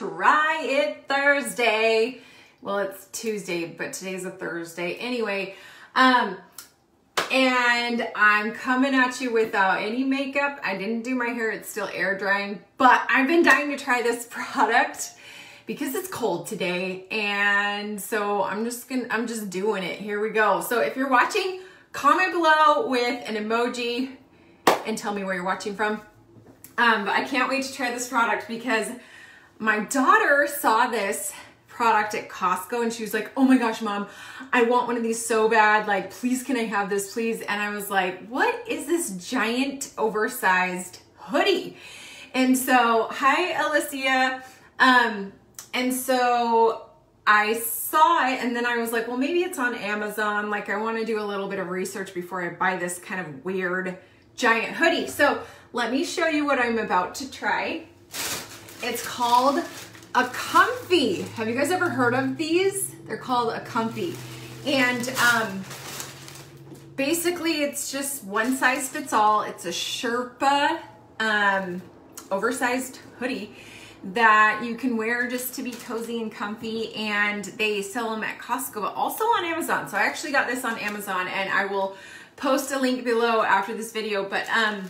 Try It Thursday. Well, it's Tuesday, but today's a Thursday. Anyway, um, and I'm coming at you without any makeup. I didn't do my hair, it's still air drying, but I've been dying to try this product because it's cold today. And so I'm just gonna, I'm just doing it. Here we go. So if you're watching, comment below with an emoji and tell me where you're watching from. Um, but I can't wait to try this product because my daughter saw this product at Costco and she was like, oh my gosh, mom, I want one of these so bad. Like, please, can I have this, please? And I was like, what is this giant oversized hoodie? And so, hi, Alicia. Um, and so I saw it and then I was like, well, maybe it's on Amazon. Like, I want to do a little bit of research before I buy this kind of weird giant hoodie. So let me show you what I'm about to try. It's called a comfy. Have you guys ever heard of these? They're called a comfy. And um, basically it's just one size fits all. It's a Sherpa um, oversized hoodie that you can wear just to be cozy and comfy and they sell them at Costco but also on Amazon. So I actually got this on Amazon and I will post a link below after this video but um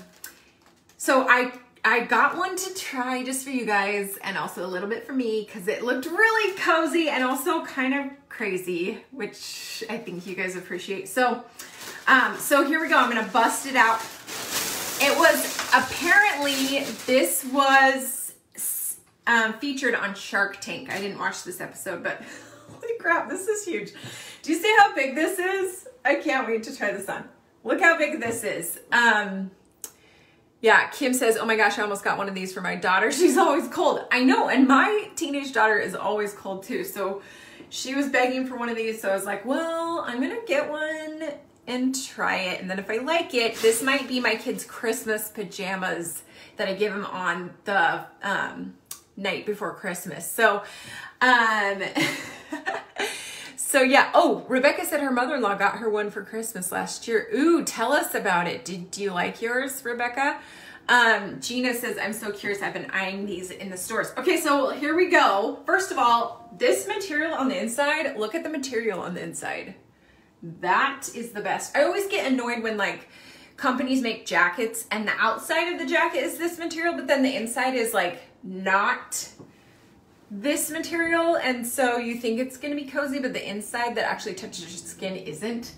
so I I got one to try just for you guys and also a little bit for me because it looked really cozy and also kind of crazy, which I think you guys appreciate. So, um, so here we go. I'm gonna bust it out. It was apparently this was um, featured on Shark Tank. I didn't watch this episode, but holy crap, this is huge. Do you see how big this is? I can't wait to try this on. Look how big this is. Um, yeah, Kim says, oh my gosh, I almost got one of these for my daughter. She's always cold. I know, and my teenage daughter is always cold too. So she was begging for one of these. So I was like, well, I'm going to get one and try it. And then if I like it, this might be my kid's Christmas pajamas that I give him on the um, night before Christmas. So, um, so yeah. Oh, Rebecca said her mother-in-law got her one for Christmas last year. Ooh, tell us about it. Did do you like yours, Rebecca? Um, Gina says, I'm so curious. I've been eyeing these in the stores. Okay, so here we go. First of all, this material on the inside, look at the material on the inside. That is the best. I always get annoyed when like companies make jackets and the outside of the jacket is this material, but then the inside is like not this material and so you think it's going to be cozy but the inside that actually touches your skin isn't.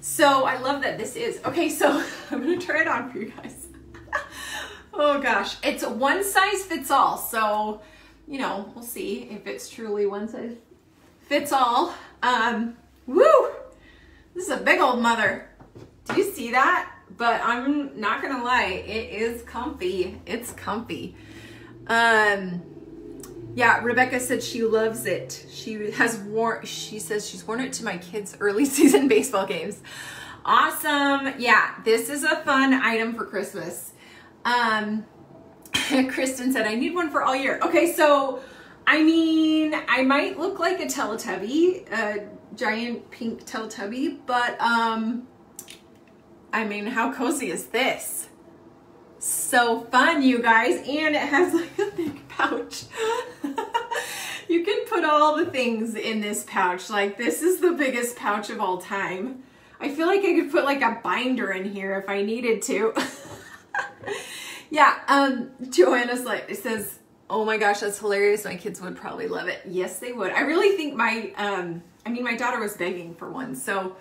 So i love that this is okay so i'm to try it on for you guys. Oh gosh it's one size fits all so you know we'll see if it's truly one size fits all. Um woo! This is a big old mother. Do you see that? But i'm not gonna lie it is comfy. It's comfy. Um yeah, Rebecca said she loves it. She has worn, she says she's worn it to my kids' early season baseball games. Awesome. Yeah, this is a fun item for Christmas. Um, Kristen said, I need one for all year. Okay, so, I mean, I might look like a Teletubby, a giant pink Teletubby, but, um, I mean, how cozy is this? So fun, you guys. And it has like a big pouch. all the things in this pouch. Like this is the biggest pouch of all time. I feel like I could put like a binder in here if I needed to. yeah, um, Joanna's like, it says, oh my gosh, that's hilarious. My kids would probably love it. Yes, they would. I really think my, um, I mean, my daughter was begging for one. So,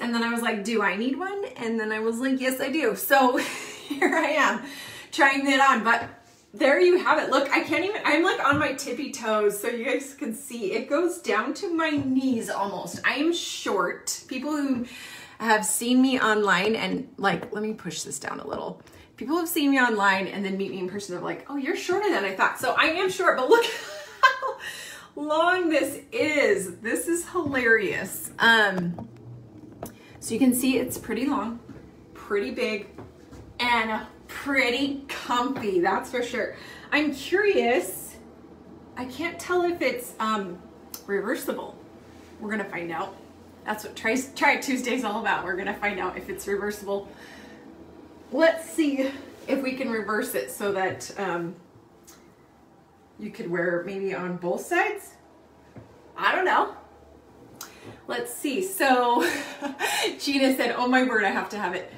and then I was like, do I need one? And then I was like, yes, I do. So here I am trying it on. But there you have it. Look, I can't even, I'm like on my tippy toes so you guys can see. It goes down to my knees almost. I am short. People who have seen me online and like, let me push this down a little. People have seen me online and then meet me in person. They're like, oh, you're shorter than I thought. So I am short, but look how long this is. This is hilarious. Um, so you can see it's pretty long, pretty big, and pretty comfy, that's for sure. I'm curious, I can't tell if it's um, reversible. We're gonna find out. That's what Try, Try It Tuesday is all about. We're gonna find out if it's reversible. Let's see if we can reverse it so that um, you could wear maybe on both sides. I don't know. Let's see. So Gina said, oh my word, I have to have it.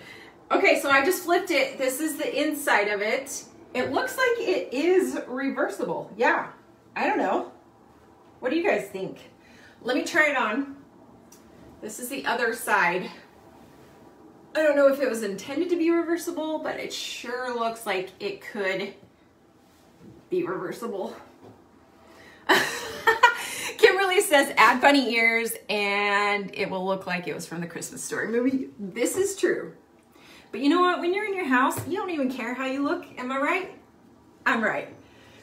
Okay, so I just flipped it. This is the inside of it. It looks like it is reversible. Yeah, I don't know. What do you guys think? Let me try it on. This is the other side. I don't know if it was intended to be reversible, but it sure looks like it could be reversible. Kimberly says add bunny ears and it will look like it was from the Christmas story movie. This is true. But you know what? When you're in your house, you don't even care how you look. Am I right? I'm right.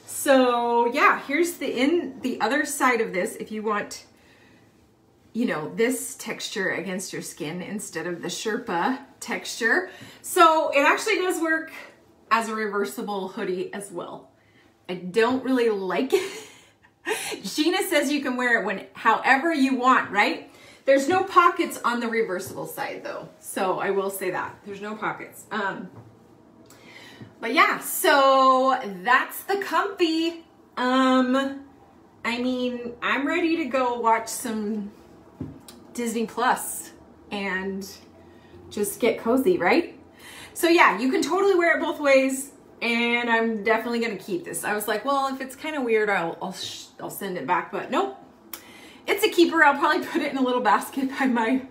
So yeah, here's the in the other side of this. If you want, you know, this texture against your skin instead of the Sherpa texture. So it actually does work as a reversible hoodie as well. I don't really like it. Gina says you can wear it when however you want, right? There's no pockets on the reversible side though. So I will say that. There's no pockets. Um, but yeah, so that's the comfy. Um, I mean, I'm ready to go watch some Disney Plus and just get cozy, right? So yeah, you can totally wear it both ways and I'm definitely gonna keep this. I was like, well, if it's kind of weird, I'll, I'll, I'll send it back, but nope, it's a keeper. I'll probably put it in a little basket by my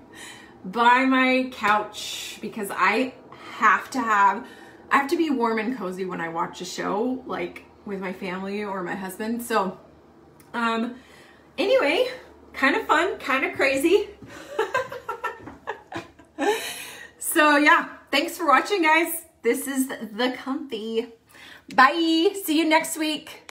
by my couch because I have to have I have to be warm and cozy when I watch a show like with my family or my husband. So um anyway, kind of fun, kind of crazy. so yeah, thanks for watching guys. This is the comfy. Bye. See you next week.